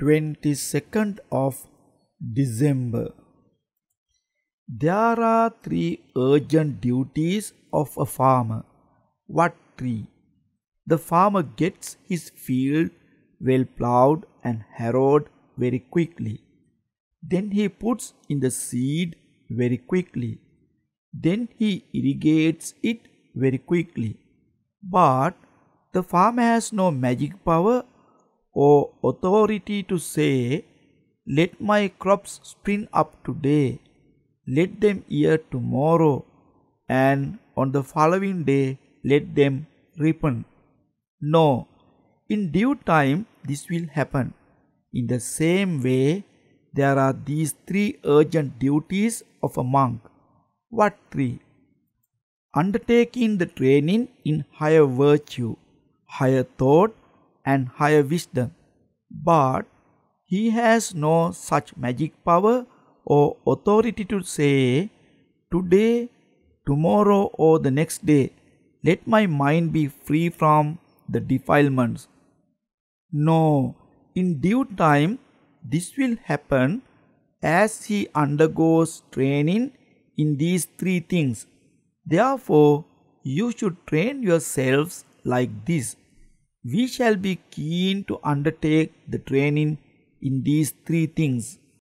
22nd of December. There are three urgent duties of a farmer. What three? The farmer gets his field well plowed and harrowed very quickly. Then he puts in the seed very quickly. Then he irrigates it very quickly. But the farmer has no magic power or authority to say, Let my crops spring up today, let them ear tomorrow, and on the following day let them ripen. No, in due time this will happen. In the same way, there are these three urgent duties of a monk. What three? Undertaking the training in higher virtue, higher thought, and higher wisdom. But he has no such magic power or authority to say, Today, tomorrow, or the next day, let my mind be free from the defilements. No, in due time, this will happen as he undergoes training in these three things. Therefore, you should train yourselves like this. We shall be keen to undertake the training in these three things.